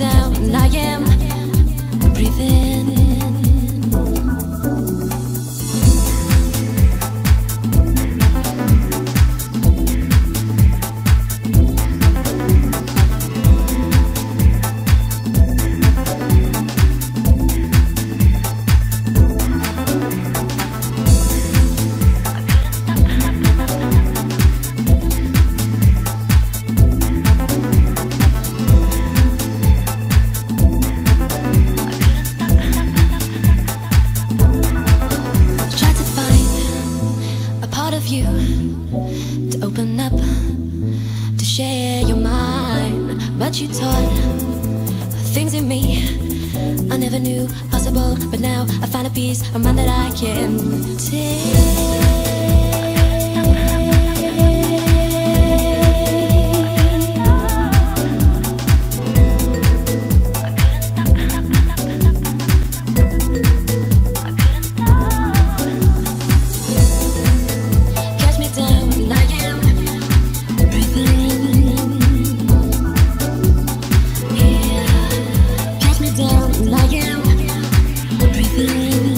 down, and you to open up, to share your mind. But you taught things in me I never knew possible. But now I find a peace of mind that I can take. feeling.